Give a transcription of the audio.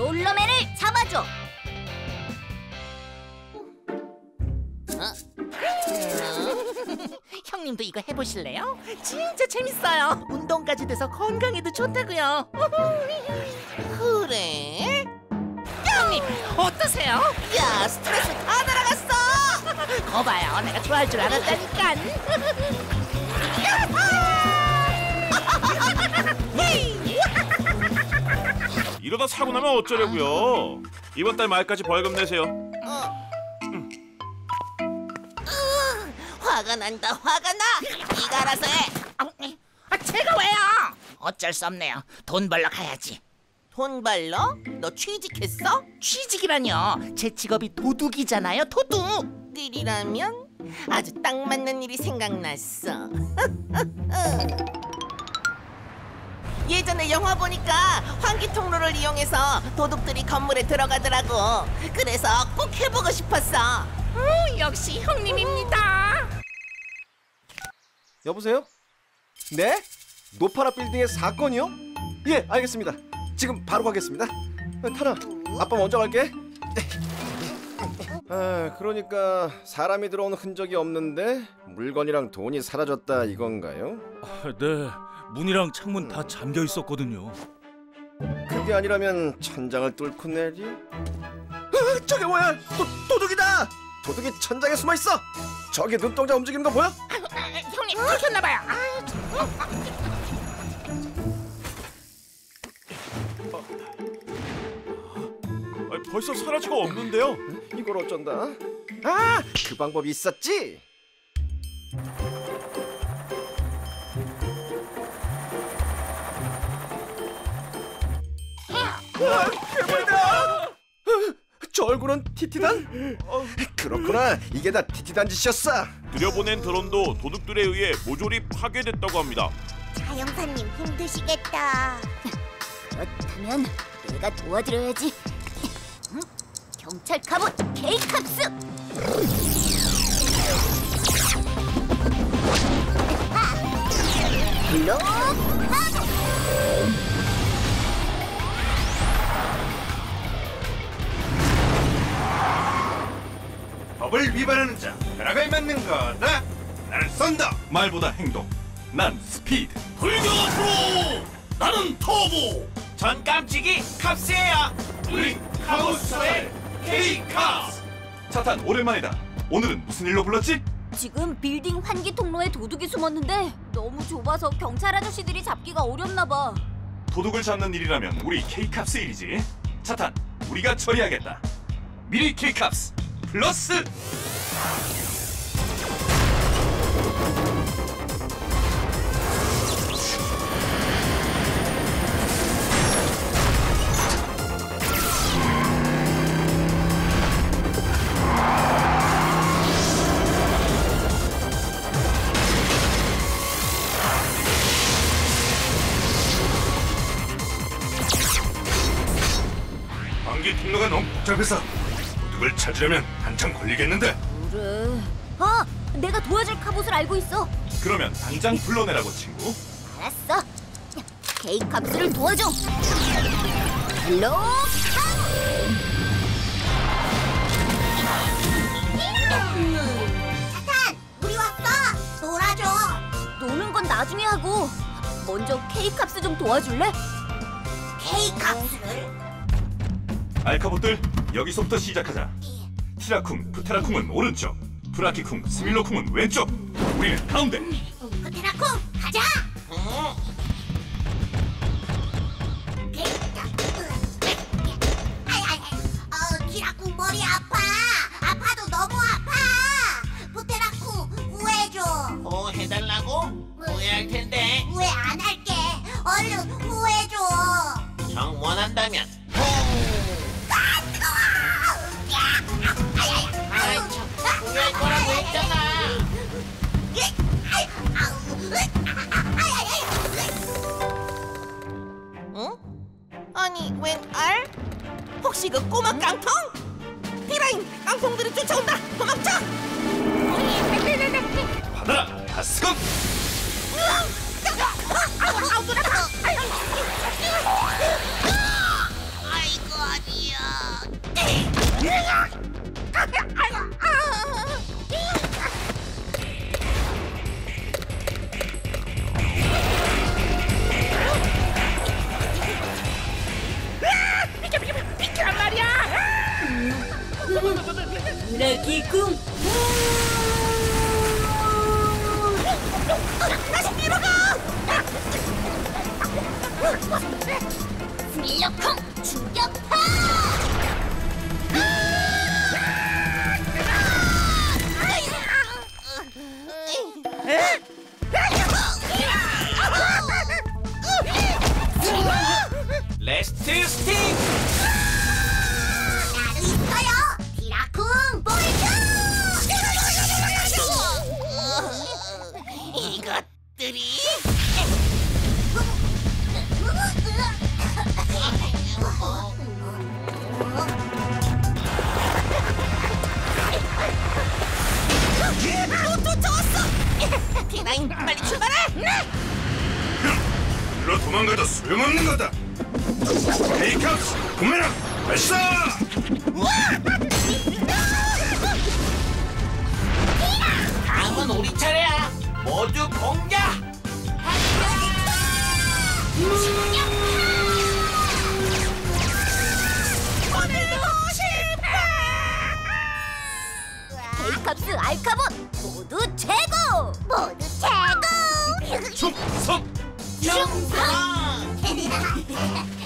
롤러맨을 잡아줘. 형님도 이거 해보실래요? 진짜 재밌어요. 운동까지 돼서 건강에도 좋다고요. 그래? 형님 어떠세요? 야 스트레스 다 날아갔어 거봐요, 내가 좋아할 줄 알았다니까. 이러다 사고 나면 어쩌려고요? 이번 달 말까지 벌금 내세요. 화가 난다 화가 나 네가 알아서 해 아, 제가 왜요? 어쩔 수 없네요. 돈 벌러 가야지. 돈 벌러? 너 취직했어? 취직이라뇨. 제 직업이 도둑이잖아요, 도둑. 일이라면 아주 딱 맞는 일이 생각났어 예전에 영화 보니까 환기 통로를 이용해서 도둑들이 건물에 들어가더라고 그래서 꼭 해보고 싶었어 오, 역시 형님입니다. 여보세요? 네? 노파라 빌딩의 사건이요? 예, 알겠습니다. 지금 바로 가겠습니다. 아, 타라, 아빠 먼저 갈게. 아, 그러니까 사람이 들어온 흔적이 없는데 물건이랑 돈이 사라졌다 이건가요? 네, 문이랑 창문 다 잠겨 있었거든요. 그게 아니라면 천장을 뚫고 내리? 아, 저게 뭐야? 도, 도둑이다! 도둑이 천장에 숨어 있어. 저기 눈동자 움직이는 거 보여? 아, 형님 들켰나 봐요. 아, 아니, 벌써 사라지가 없는데요. 이걸 어쩐다? 아, 그 방법이 있었지. 괴물이다! 저 얼굴은 티티단? 어, 그렇구나. 이게 다 티티단 짓이었어. 들여보낸 드론도 도둑들에 의해 모조리 파괴됐다고 합니다. 자, 형사님 힘드시겠다. 그렇다면 내가 도와드려야지. 응? 경찰 갑옷 케이캅스. 블록 위반하는 자 벼락을 맞는 거다. 나는 쏜다. 말보다 행동. 난 스피드. 불교 프로! 나는 터보! 전 깜찍이 캅스예요. 우리 카우스의 K캅스 차탄 오랜만이다. 오늘은 무슨 일로 불렀지? 지금 빌딩 환기 통로에 도둑이 숨었는데 너무 좁아서 경찰 아저씨들이 잡기가 어렵나 봐. 도둑을 잡는 일이라면 우리 K캅스 일이지. 차탄 우리가 처리하겠다. 미리 K캅스 플러스 복잡해서 도둑을 찾으려면 한참 걸리겠는데 그래. 아, 내가 도와줄 갑옷을 알고 있어. 그러면 당장 불러내라고 친구 알았어. 케이캅스를 도와줘. 블록 차탄, 우리 왔어. 놀아줘. 노는 건 나중에 하고 먼저 케이캅스 좀 도와줄래? 케이캅스를? 알카봇들 여기서부터 시작하자. 티라쿵, 프테라쿵은 오른쪽. 프라키쿵, 스밀로쿵은 왼쪽. 우리는 가운데. 테라콩 가자. 혹시 그 꼬마 깡통? 피라인 깡통들이 쫓아온다! 도망쳐! 받아라 가스건 럭키 쿵! 다시 밀어가! 밀려 쿵! 충격파! 소용없는 거다. 케이캅스 부메랑 발사. 다음은 우리 차례야. 모두 공격! 케이캅스 알카본 모두 최고! 모두 최고! 충성. 충성! Ha ha ha!